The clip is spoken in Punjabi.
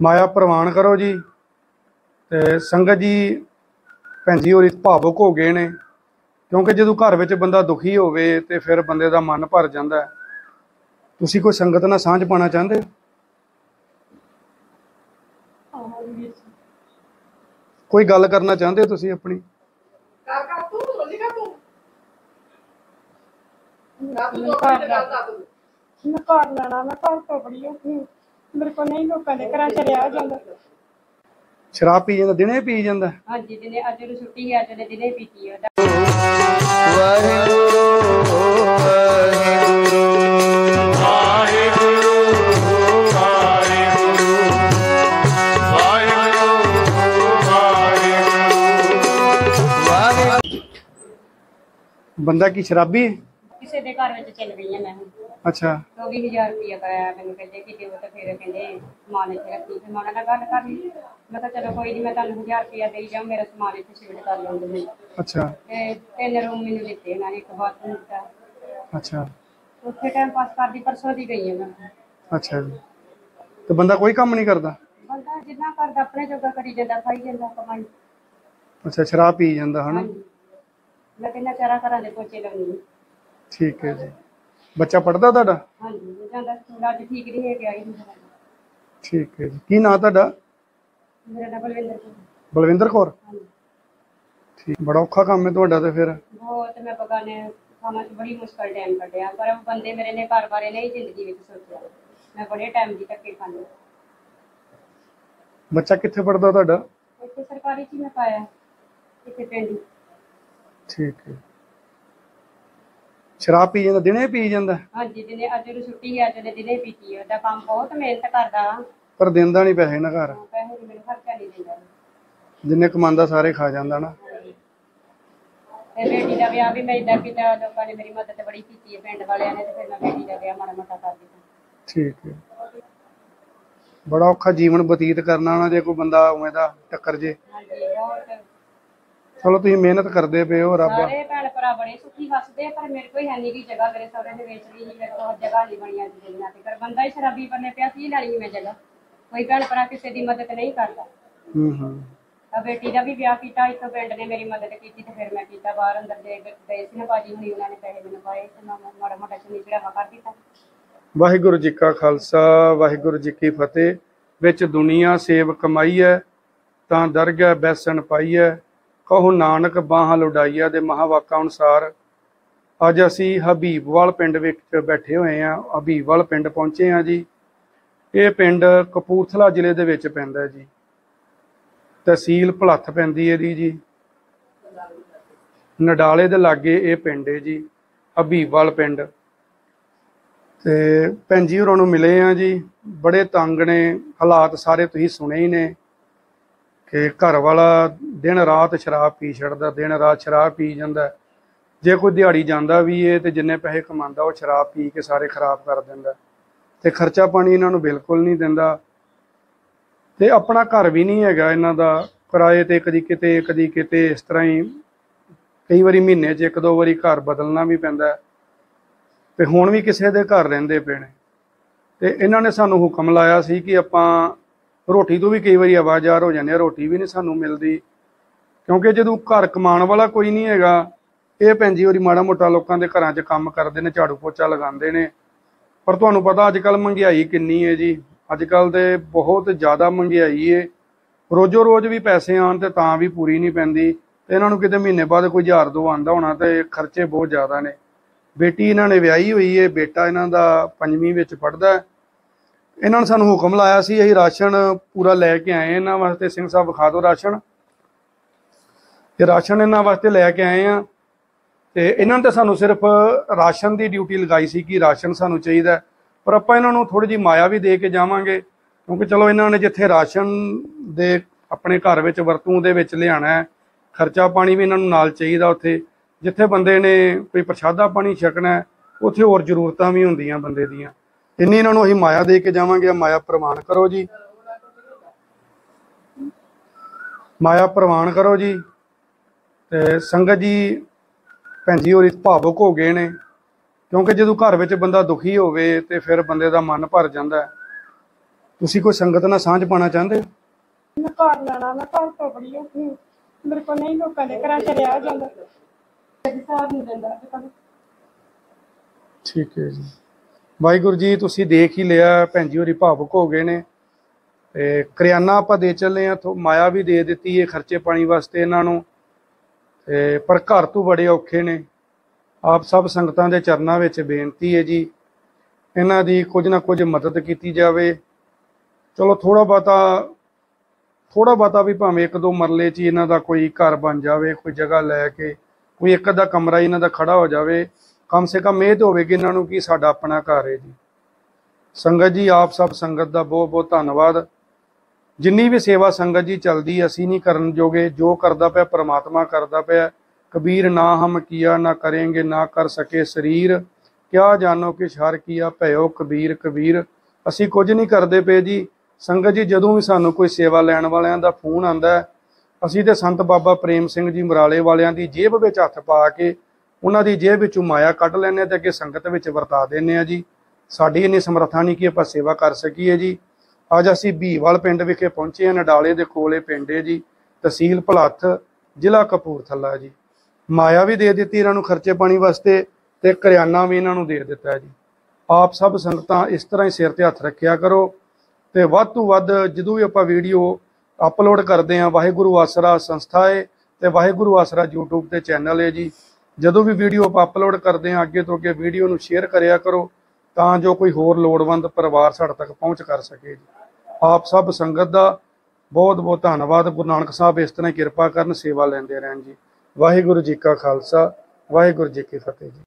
ਮਾਇਆ ਪ੍ਰਵਾਨ ਕਰੋ ਜੀ ਤੇ ਸੰਗਤ ਜੀ, ਭੈਣ ਜੀ ਹੋਰੀ ਭਾਵੁਕ ਹੋ ਗਏ ਨੇ ਕਿਉਂਕਿ ਜਦੋਂ ਘਰ ਵਿੱਚ ਬੰਦਾ ਦੁਖੀ ਹੋਵੇ ਤੇ ਫਿਰ ਬੰਦੇ ਦਾ ਮਨ ਭਰ ਜਾਂਦਾ ਹੈ। ਤੁਸੀਂ ਕੋਈ ਸੰਗਤ ਨਾਲ ਸਾਂਝ ਪਾਣਾ ਚਾਹੁੰਦੇ ਕੋਈ ਗੱਲ ਕਰਨਾ ਚਾਹੁੰਦੇ ਹੋ ਤੁਸੀਂ ਆਪਣੀ ਮੈਂ ਘਰ ਲੈਣਾ, ਮੈਂ ਘਰ ਤੋਂ ਬੜੀ ਔਖੀ ਹਾਂ। ਮੇਰੇ ਕੋਲ ਨਹੀਂ ਲੋਕਾਂ ਦੇ ਘਰਾਂ ਚ ਰਿਹਾ ਜਾਂਦਾ। ਸ਼ਰਾਬ ਪੀ ਜਾਂਦਾ ਦਿਨੇ ਪੀ ਜਾਂਦਾ। ਹਾਂਜੀ ਦਿਨੇ ਅੱਜ ਨੂੰ ਛੁੱਟੀ ਹੈ ਅੱਜ ਦੇ ਦਿਨੇ ਪੀਤੀ ਹੈ। ਬੰਦਾ ਕੀ ਸ਼ਰਾਬੀ ਹੈ? ਕਿਸੇ ਦੇ ਘਰ ਵਿੱਚ ਚਲ ਗਈ ਹਾਂ ਮੈਂ ਹੁਣ। ਅੱਛਾ। 24000 ਰੁਪਇਆ ਕਰਾਇਆ ਮੈਨੂੰ ਕਹਿੰਦੇ ਕਿ ਦਿਓ ਤਾਂ ਫਿਰ ਕਹਿੰਦੇ ਸਮਾਨ ਇੱਥੇ ਰੱਖੀ ਫਿਰ ਮੈਂ ਉਹਨਾਂ ਨਾਲ ਗੱਲ ਕਰ ਲਈ। ਮੈਂ ਕਿਹਾ ਚਲੋ ਕੋਈ ਨਹੀਂ ਮੈਂ ਤੁਹਾਨੂੰ 1000 ਰੁਪਇਆ ਦੇਈ ਜਾਵਾਂ ਮੇਰਾ ਸਮਾਨ ਇੱਥੇ ਸ਼ਿਫਟ ਕਰ ਲਵਾਂਗੇ ਮੈਂ ਅੱਛਾ। ਤੇ ਤਿੰਨ ਰੂਮ ਮੈਨੂੰ ਦਿੱਤੇ ਉਹਨਾਂ ਨੇ ਇੱਕ ਬਾਥਰੂਮ ਦਿੱਤਾ। ਅੱਛਾ। ਉੱਥੇ ਟਾਈਮ ਪਾਸ ਕਰਦੀ ਪਰਸੋਂ ਦੀ ਗਈ ਹਾਂ ਮੈਂ। ਅੱਛਾ ਜੀ। ਤੇ ਬੰਦਾ ਕੋਈ ਕੰਮ ਨਹੀਂ ਕਰਦਾ? ਬੰਦਾ ਜਿੰਨਾ ਕਰਦਾ ਆਪਣੇ ਜੋਗਾ ਕਰੀ ਜਾਂਦਾ ਖਾਈ ਜਾਂਦਾ ਕਮਾਈ। ਅੱਛਾ ਸ਼ਰਾਬ ਪੀ ਜਾਂਦਾ ਹਨਾ? ਹਾਂਜੀ। ਮੈਂ ਕਿੰਨਾ ਚਾਰਾ ਘਰਾਂ ਦੇ ਪੋਚੇ ਲਾਉਣੀ ਠੀਕ ਹੈ ਜੀ। ਬੱਚਾ ਪੜਦਾ ਤੁਹਾਡਾ? ਹਾਂਜੀ ਜਾਂਦਾ ਸਕੂਲ ਅੱਜ ਠੀਕ ਨਹੀਂ ਹੈ ਗਿਆ ਹੀ ਠੀਕ ਹੈ ਜੀ। ਕੀ ਨਾਂ ਤੁਹਾਡਾ? ਮੇਰਾ ਨਾਮ ਬਲਵਿੰਦਰ ਕੌਰ। ਬਲਵਿੰਦਰ ਕੌਰ? ਹਾਂਜੀ। ਠੀਕ ਬੜਾ ਔਖਾ ਕੰਮ ਹੈ ਤੁਹਾਡਾ ਤੇ ਫਿਰ। ਬਹੁਤ ਮੈਂ ਬਗਾਨੇ ਥਾਵਾਂ 'ਚ ਬੜੀ ਮੁਸ਼ਕਲ ਟਾਈਮ ਕੱਢਿਆ ਪਰ ਉਹ ਬੰਦੇ ਮੇਰੇ ਨੇ ਘਰ ਬਾਰੇ ਨਹੀਂ ਜ਼ਿੰਦਗੀ ਵਿੱਚ ਸੋਚਿਆ। ਮੈਂ ਬੜੇ ਟਾਈਮ ਦੀ ਧੱਕੇ ਖਾਂਦੀ। ਬੱਚਾ ਕਿੱਥੇ ਪੜਦਾ ਤੁਹਾਡਾ? ਇੱਥੇ ਸਰਕਾਰੀ 'ਚ ਹੀ ਮੈਂ ਪਾਇਆ ਇੱਥੇ ਪਿੰਡ ਹੀ। ਠੀਕ ਹੈ। ਸ਼ਰਾਬ ਪੀ ਜਾਂਦਾ ਦਿਨੇ ਪੀ ਜਾਂਦਾ। ਹਾਂਜੀ ਦਿਨੇ ਅੱਜ ਨੂੰ ਛੁੱਟੀ ਹੈ ਅੱਜ ਦੇ ਦਿਨੇ ਪੀਤੀ ਹੈ ਉਹਦਾ ਕੰਮ ਬਹੁਤ ਮਿਹਨਤ ਕਰਦਾ ਪਰ ਦਿੰਦਾ ਨਹੀਂ ਪੈਸੇ ਨਾ ਘਰ। ਪੈਸੇ ਮੈਨੂੰ ਖਰਚਾ ਨਹੀਂ ਦਿੰਦਾ। ਜਿੰਨੇ ਕਮਾਉਂਦਾ ਸਾਰੇ ਖਾ ਜਾਂਦਾ ਨਾ। ਤੇ ਬੇਟੀ ਦਾ ਵਿਆਹ ਵੀ ਮੈਂ ਇਦਾਂ ਕੀਤਾ ਲੋਕਾਂ ਨੇ ਮੇਰੀ ਮਦਦ ਬੜੀ ਕੀਤੀ ਹੈ ਪਿੰਡ ਵਾਲਿਆਂ ਨੇ ਤੇ ਫਿਰ ਮੈਂ ਬੇਟੀ ਦਾ ਵਿਆਹ ਮਾੜਾ ਮੋਟਾ ਕਰ ਦਿੱਤਾ। ਠੀਕ ਹੈ। ਬੜਾ ਔਖਾ ਜੀਵਨ ਬਤੀਤ ਕਰਨਾ ਨਾ ਜੇ ਕੋਈ ਬੰਦਾ ਉਵੇਂ ਦਾ ਟੱਕਰ ਜੇ। ਹਾਂਜੀ ਬਹੁਤ ਚਲੋ ਤੁਸੀਂ ਮਿਹਨਤ ਕਰਦੇ ਪਏ ਹੋ ਰੱਬ। ਸਾਰੇ ਭੈਣ ਭਰਾ ਬੜੇ ਸੁਖੀ ਹੱਸਦੇ ਪਰ ਮੇਰੇ ਕੋਈ ਹੈ ਨਹੀਂ ਕੀ ਜਗ੍ਹਾ ਮੇਰੇ ਸਹੁਰੇ ਦੇ ਵਿੱਚ ਵੀ ਨਹੀਂ ਮੇਰੇ ਕੋਲ ਜਗ੍ਹਾ ਨਹੀਂ ਬਣੀ ਅੱਜ ਦੇ ਦਿਨਾਂ ਤੇ। ਕਰ ਬੰਦਾ ਹੀ ਸ਼ਰਾਬੀ ਬੰਨੇ ਪਿਆ ਸੀ ਲੈਣੀ ਮੈਂ ਜਗ੍ਹਾ? ਕੋਈ ਭੈਣ ਭਰਾ ਕਿਸੇ ਦੀ ਮਦਦ ਨਹੀਂ ਕਰਦਾ। ਹੂੰ ਹੂੰ। ਆ ਬੇਟੀ ਦਾ ਵੀ ਵਿਆਹ ਕੀਤਾ ਇੱਥੋਂ ਪਿੰਡ ਨੇ ਮੇਰੀ ਮਦਦ ਕੀਤੀ ਤੇ ਫਿਰ ਮੈਂ ਕੀਤਾ ਬਾਹਰ ਅੰਦਰ ਦੇ ਗਏ ਸੀ ਨਾ ਬਾਜੀ ਹੁਣੀ ਉਹਨਾਂ ਨੇ ਪੈਸੇ ਮੈਨੂੰ ਪਾਏ ਤੇ ਮੈਂ ਮਾੜਾ ਮੋਟਾ ਚੁੰਨੀ ਚੜਾਵਾ ਕਰ ਦਿੱਤਾ। ਵਾਹਿਗੁਰੂ ਜੀ ਕਾ ਖਾਲਸਾ ਵਾਹਿਗੁਰੂ ਜੀ ਕੀ ਫਤਿਹ। ਵਿੱਚ ਦੁਨੀਆ ਸੇਵ ਕਮਾਈਐ ਤਾਂ ਦਰਗਹਿ ਬੈਸਣ ਪਾਈਐ ਕਹੋ ਨਾਨਕ ਬਾਹਾਂ ਲੁਡਾਈਐ ਦੇ ਮਹਾਵਾਕਾਂ ਅਨੁਸਾਰ, ਅੱਜ ਅਸੀਂ ਹਬੀਬਵਾਲ ਪਿੰਡ ਵਿੱਚ ਬੈਠੇ ਹੋਏ ਹਾਂ, ਹਬੀਬਵਾਲ ਪਿੰਡ ਪਹੁੰਚੇ ਹਾਂ ਜੀ। ਇਹ ਪਿੰਡ ਕਪੂਰਥਲਾ ਜ਼ਿਲ੍ਹੇ ਦੇ ਵਿੱਚ ਪੈਂਦਾ ਜੀ। ਤਹਿਸੀਲ ਭਲੱਥ ਪੈਂਦੀ ਇਹਦੀ ਜੀ। ਨਡਾਲੇ ਦੇ ਲਾਗੇ ਇਹ ਪਿੰਡ ਹੈ ਜੀ, ਹਬੀਬਵਾਲ ਪਿੰਡ। ਤੇ ਭੈਣ ਜੀ ਹੋਰਾਂ ਨੂੰ ਮਿਲੇ ਆ ਜੀ। ਬੜੇ ਤੰਗ ਨੇ, ਹਾਲਾਤ ਸਾਰੇ ਤੁਸੀਂ ਸੁਣੇ ਹੀ ਨੇ। ਕਿ ਘਰ ਵਾਲਾ ਦਿਨ ਰਾਤ ਸ਼ਰਾਬ ਪੀ ਛੱਡਦਾ, ਦਿਨ ਰਾਤ ਸ਼ਰਾਬ ਪੀ ਜਾਂਦਾ। ਜੇ ਕੋਈ ਦਿਹਾੜੀ ਜਾਂਦਾ ਵੀ ਏ ਤੇ ਜਿੰਨੇ ਪੈਸੇ ਕਮਾਉਂਦਾ, ਉਹ ਸ਼ਰਾਬ ਪੀ ਕੇ ਸਾਰੇ ਖਰਾਬ ਕਰ ਦਿੰਦਾ। ਤੇ ਖਰਚਾ ਪਾਣੀ ਇਹਨਾਂ ਨੂੰ ਬਿਲਕੁਲ ਨਹੀਂ ਦਿੰਦਾ। ਤੇ ਆਪਣਾ ਘਰ ਵੀ ਨਹੀਂ ਹੈਗਾ ਇਹਨਾਂ ਦਾ। ਕਿਰਾਏ ਤੇ ਕਦੀ ਕਿਤੇ ਕਦੀ ਕਿਤੇ ਇਸ ਤਰ੍ਹਾਂ ਹੀ ਕਈ ਵਾਰੀ ਮਹੀਨੇ 'ਚ ਇੱਕ ਦੋ ਵਾਰੀ ਘਰ ਬਦਲਣਾ ਵੀ ਪੈਂਦਾ। ਹੈ। ਤੇ ਹੁਣ ਵੀ ਕਿਸੇ ਦੇ ਘਰ ਰਹਿੰਦੇ ਪਏ ਨੇ। ਤੇ ਇਹਨਾਂ ਨੇ ਸਾਨੂੰ ਹੁਕਮ ਲਾਇਆ ਸੀ ਕਿ ਆਪਾਂ ਰੋਟੀ ਤੋਂ ਵੀ ਕਈ ਵਾਰੀ ਆਵਾਜ਼ਾਰ ਹੋ ਜਾਂਦੇ ਆ, ਰੋਟੀ ਵੀ ਨਹੀਂ ਸਾਨੂੰ ਮਿਲਦੀ। ਕਿਉਂਕਿ ਜਦੋਂ ਘਰ ਕਮਾਉਣ ਵਾਲਾ ਕੋਈ ਨਹੀਂ ਹੈਗਾ, ਇਹ ਭੈਣ ਜੀ ਹੋਰੀ ਮਾੜਾ ਮੋਟਾ ਲੋਕਾਂ ਦੇ ਘਰਾਂ 'ਚ ਕੰਮ ਕਰਦੇ ਨੇ, ਝਾੜੂ ਪੋਚਾ ਲਗਾਉਂਦੇ ਨੇ। ਪਰ ਤੁਹਾਨੂੰ ਪਤਾ ਅੱਜ ਕੱਲ ਮਹਿੰਗਾਈ ਕਿੰਨੀ ਹੈ ਜੀ। ਅੱਜ ਕੱਲ ਤੇ ਬਹੁਤ ਜ਼ਿਆਦਾ ਮਹਿੰਗਾਈ ਹੈ ਰੋਜ਼ੋ ਰੋਜ਼ ਵੀ ਪੈਸੇ ਆਉਣ ਤੇ ਤਾਂ ਵੀ ਪੂਰੀ ਨਹੀਂ ਪੈਂਦੀ। ਤੇ ਇਹਨਾਂ ਨੂੰ ਕਿਤੇ ਮਹੀਨੇ ਬਾਅਦ ਕੋਈ ਹਜ਼ਾਰ ਦੋ ਆਂਦਾ ਹੋਣਾ ਤੇ ਖਰਚੇ ਬਹੁਤ ਜ਼ਿਆਦਾ ਨੇ। ਬੇਟੀ ਇਹਨਾਂ ਨੇ ਵਿਆਹੀ ਹੋਈ ਹੈ ਬੇਟਾ ਇਹਨਾਂ ਦਾ ਪੰਜਵੀਂ ਵਿੱਚ ਪੜਦਾ ਹੈ ਇਹਨਾਂ ਨੇ ਸਾਨੂੰ ਹੁਕਮ ਲਾਇਆ ਸੀ, ਅਸੀਂ ਰਾਸ਼ਨ ਪੂਰਾ ਲੈ ਕੇ ਆਏ ਇਹਨਾਂ ਵਾਸਤੇ, ਸਿੰਘ ਸਾਹਿਬ ਵਿਖਾ ਦਿਓ ਰਾਸ਼ਨ। ਇਹ ਰਾਸ਼ਨ ਇਹਨਾਂ ਵਾਸਤੇ ਲੈ ਕੇ ਆਏ ਆ ਤੇ ਇਹਨਾਂ ਨੇ ਤਾਂ ਸਾਨੂੰ ਸਿਰਫ ਰਾਸ਼ਨ ਦੀ ਡਿਊਟੀ ਲਗਾਈ ਸੀ ਕਿ ਰਾਸ਼ਨ ਸਾਨੂੰ ਚਾਹੀਦਾ ਪਰ ਆਪਾਂ ਇਹਨਾਂ ਨੂੰ ਥੋੜੀ ਜੀ ਮਾਇਆ ਵੀ ਦੇ ਕੇ ਜਾਵਾਂਗੇ, ਕਿਉਂਕਿ ਚਲੋ ਇਹਨਾਂ ਨੇ ਜਿੱਥੇ ਰਾਸ਼ਨ ਦੇ ਆਪਣੇ ਘਰ ਵਿੱਚ ਵਰਤੋਂ ਦੇ ਵਿੱਚ ਲਿਆਣਾ ਖਰਚਾ ਪਾਣੀ ਵੀ ਇਹਨਾਂ ਨੂੰ ਨਾਲ ਚਾਹੀਦਾ ਉੱਥੇ। ਜਿੱਥੇ ਬੰਦੇ ਨੇ ਕੋਈ ਪ੍ਰਸ਼ਾਦਾ ਪਾਣੀ ਛਕਣਾ ਉੱਥੇ ਹੋਰ ਜ਼ਰੂਰਤਾਂ ਵੀ ਹੁੰਦੀਆਂ ਬੰਦੇ ਦੀਆਂ। ਇੰਨੀ ਇਹਨਾਂ ਨੂੰ ਅਸੀਂ ਮਾਇਆ ਦੇ ਕੇ ਜਾਵਾਂਗੇ ਮਾਇਆ ਪ੍ਰਮਾਣ ਕਰੋ ਜੀ। ਮਾਇਆ ਪ੍ਰਵਾਨ ਕਰੋ ਜੀ। ਤੇ ਸੰਗਤ ਜੀ ਭੈਣ ਜੀ ਹੋਰੀ ਭਾਵੁਕ ਹੋ ਗਏ ਨੇ ਕਿਉਂਕਿ ਜਦੋਂ ਘਰ ਵਿੱਚ ਬੰਦਾ ਦੁਖੀ ਹੋਵੇ ਤੇ ਫਿਰ ਬੰਦੇ ਦਾ ਮਨ ਭਰ ਜਾਂਦਾ ਹੈ। ਤੁਸੀਂ ਕੋਈ ਸੰਗਤ ਨਾਲ ਸਾਂਝ ਪਾਣਾ ਚਾਹੁੰਦੇ? ਹੋ ਮੈਂ ਘਰ ਲੈਣਾ ਮੈਂ ਘਰ ਤੋਂ ਬੜੀ ਔਖੀ ਹਾਂ। ਮੇਰੇ ਕੋਲ ਨਹੀਂ ਲੋਕਾਂ ਦੇ ਘਰਾਂ ਚ ਰਿਹਾ ਜਾਂਦਾ। ਨਹੀਂ ਦਿੰਦਾ ਠੀਕ ਹੈ ਜੀ। ਵਾਹਿਗੁਰੂ ਜੀ, ਤੁਸੀਂ ਦੇਖ ਹੀ ਲਿਆ, ਭੈਣ ਜੀ, ਹੋਰੀ ਭਾਵੁਕ ਹੋ ਗਏ ਨੇ। ਤੇ ਕਰਿਆਨਾ ਆਪਾਂ ਦੇ ਚੱਲੇ ਆ ਥੋ, ਮਾਇਆ ਵੀ ਦੇ ਦਿੱਤੀ ਹੈ ਖਰਚੇ ਪਾਣੀ ਵਾਸਤੇ ਇਹਨਾਂ ਨੂੰ। ਤੇ ਪਰ ਘਰ ਤੋਂ ਬੜੇ ਔਖੇ ਨੇ। ਆਪ ਸਭ ਸੰਗਤਾਂ ਦੇ ਚਰਨਾਂ ਵਿੱਚ ਬੇਨਤੀ ਹੈ ਜੀ, ਇਹਨਾਂ ਦੀ ਕੁਝ ਨਾ ਕੁਝ ਮਦਦ ਕੀਤੀ ਜਾਵੇ। ਚਲੋ ਥੋੜਾ ਬਹੁਤਾ ਥੋੜਾ ਬਹੁਤਾ ਵੀ ਭਾਵੇਂ ਇੱਕ ਦੋ ਮਰਲੇ 'ਚ ਹੀ ਇਹਨਾਂ ਦਾ ਕੋਈ ਘਰ ਬਣ ਜਾਵੇ, ਕੋਈ ਜਗ੍ਹਾ ਲੈ ਕੇ, ਕੋਈ ਇੱਕ ਅੱਧਾ ਕਮਰਾ ਹੀ ਇਹਨਾਂ ਦਾ ਖੜਾ ਹੋ ਜਾਵੇ। ਕਮ ਸੇ ਕਮ ਇਹ ਤਾਂ ਹੋਵੇ ਕਿ ਇਹਨਾਂ ਨੂੰ ਕੀ ਸਾਡਾ ਆਪਣਾ ਘਰ ਹੈ ਜੀ। ਸੰਗਤ ਜੀ, ਆਪ ਸਭ ਸੰਗਤ ਦਾ ਬਹੁਤ ਬਹੁਤ ਧੰਨਵਾਦ। ਜਿੰਨੀ ਵੀ ਸੇਵਾ ਸੰਗਤ ਜੀ ਚੱਲਦੀ ਅਸੀਂ ਨਹੀਂ ਕਰਨ ਜੋਗੇ। ਜੋ ਕਰਦਾ ਪਿਆ, ਪਰਮਾਤਮਾ ਕਰਦਾ ਪਿਆ। ਕਬੀਰ ਨਾ ਹਮ ਕੀਆ, ਨਾ ਕरेंगे ਨਾ ਕਰ ਸਕੇ ਸਰੀਰ। ਕਿਆ ਜਾਣੋ ਕਿ ਸ਼ਰ ਕੀਆ ਭਇਓ ਕਬੀਰ ਕਬੀਰ। ਅਸੀਂ ਕੁਝ ਨਹੀਂ ਕਰਦੇ ਪਏ ਜੀ। ਸੰਗਤ ਜੀ, ਜਦੋਂ ਵੀ ਸਾਨੂੰ ਕੋਈ ਸੇਵਾ ਲੈਣ ਵਾਲਿਆਂ ਦਾ ਫੋਨ ਆਂਦਾ ਅਸੀਂ ਤੇ ਸੰਤ ਬਾਬਾ ਪ੍ਰੇਮ ਸਿੰਘ ਜੀ ਮਰਾਲੇ ਵਾਲਿਆਂ ਦੀ ਜੇਬ ਵਿੱਚ ਹੱਥ ਪਾ ਕੇ ਉਹਨਾਂ ਦੀ ਜੇਬ ਵਿੱਚੋਂ ਮਾਇਆ ਕੱਢ ਲੈਂਦੇ ਹਾਂ ਤੇ ਅੱਗੇ ਸੰਗਤ ਵਿੱਚ ਵਰਤਾ ਦਿੰਦੇ ਆ ਜੀ। ਸਾਡੀ ਇੰਨੀ ਸਮਰੱਥਾ ਨਹੀਂ ਕਿ ਆਪਾਂ ਸੇਵਾ ਕਰ ਸਕੀਏ ਜੀ। ਅੱਜ ਅਸੀਂ ਬੀਵਾਲ ਪਿੰਡ ਵਿਖੇ ਪਹੁੰਚੇ ਹਾਂ, ਨਡਾਲੇ ਦੇ ਕੋਲੇ ਪਿੰਡ ਹੈ ਜੀ, ਤਹਿਸੀਲ ਭਲੱਥ, ਜ਼ਿਲ੍ਹਾ ਕਪੂਰਥਲਾ ਜੀ। ਮਾਇਆ ਵੀ ਦੇ ਦਿੱਤੀ ਇਹਨਾਂ ਨੂੰ ਖਰਚੇ ਪਾਣੀ ਵਾਸਤੇ ਤੇ ਕਰਿਆਨਾ ਵੀ ਇਹਨਾਂ ਨੂੰ ਦੇ ਦਿੱਤਾ ਜੀ। ਆਪ ਸਭ ਸੰਗਤਾਂ ਇਸ ਤਰ੍ਹਾਂ ਹੀ ਸਿਰ ਤੇ ਹੱਥ ਰੱਖਿਆ ਕਰੋ ਤੇ ਵੱਧ ਤੋਂ ਵੱਧ ਜਦੋਂ ਵੀ ਆਪਾਂ ਵੀਡੀਓ ਅਪਲੋਡ ਕਰਦੇ ਹਾਂ, ਵਾਹਿਗੁਰੂ ਆਸਰਾ ਸੰਸਥਾ ਹੈ ਤੇ ਵਾਹਿਗੁਰੂ ਆਸਰਾ YouTube ਤੇ ਚੈਨਲ ਹੈ ਜੀ। ਜਦੋਂ ਵੀ ਵੀਡੀਓ ਆਪਾਂ ਅਪਲੋਡ ਕਰਦੇ ਹਾਂ, ਅੱਗੇ ਤੋਂ ਅੱਗੇ ਵੀਡੀਓ ਨੂੰ ਸ਼ੇਅਰ ਕਰਿਆ ਕਰੋ, ਤਾਂ ਜੋ ਕੋਈ ਹੋਰ ਲੋੜਵੰਦ ਪਰਿਵਾਰ ਸਾਡੇ ਤੱਕ ਪਹੁੰਚ ਕਰ ਸਕੇ ਜੀ। ਆਪ ਸਭ ਸੰਗਤ ਦਾ ਬਹੁਤ ਬਹੁਤ ਧੰਨਵਾਦ। ਗੁਰੂ ਨਾਨਕ ਸਾਹਿਬ ਇਸ ਤਰ੍ਹਾਂ ਹੀ ਕਿਰਪਾ ਕਰਨ, ਸੇਵਾ ਲੈਂਦੇ ਰਹਿਣ ਜੀ। ਵਾਹਿਗੁਰੂ ਜੀ ਕਾ ਖਾਲਸਾ, ਵਾਹਿਗੁਰੂ ਜੀ ਕੀ ਫਤਿਹ ਜੀ।